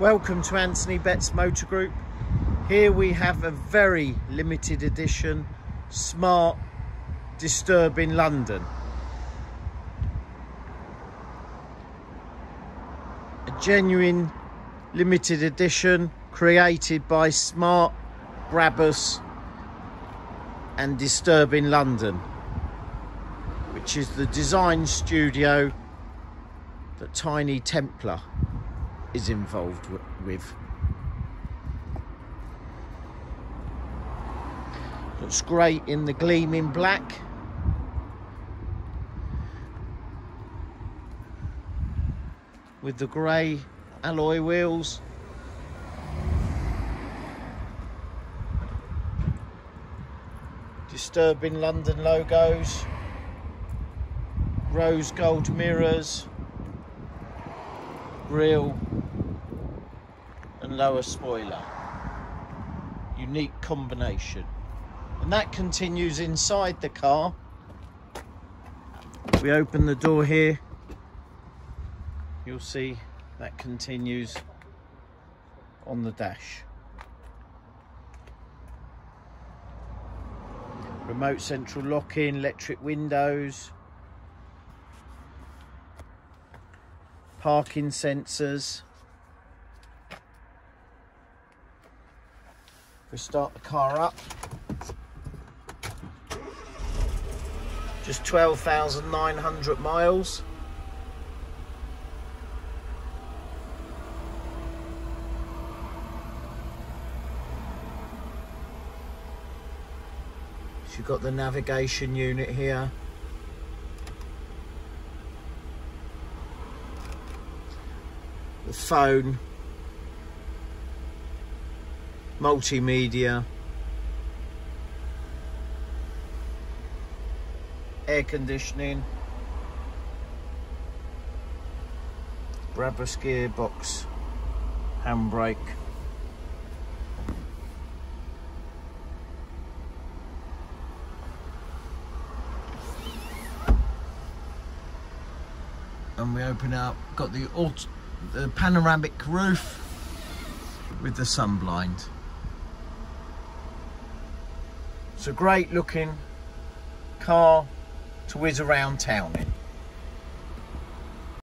Welcome to Anthony Betts Motor Group. Here we have a very limited edition smart Disturbing London. A genuine limited edition created by Smart Brabus and Disturbing London, which is the design studio that Tinie Tempah is involved with. Looks great in the gleaming black. With the grey alloy wheels. Disturbing London logos. Rose gold mirrors grille and lower spoiler. Unique combination. And that continues inside the car. We open the door here. You'll see that continues on the dash. Remote central lock-in, electric windows, parking sensors. If We start the car up. Just 12,900 miles. you've got the navigation unit here. The phone, multimedia, air conditioning, Brabus gearbox, handbrake. and we open up got the auto the panoramic roof with the sun blind. It's a great looking car to whiz around town in.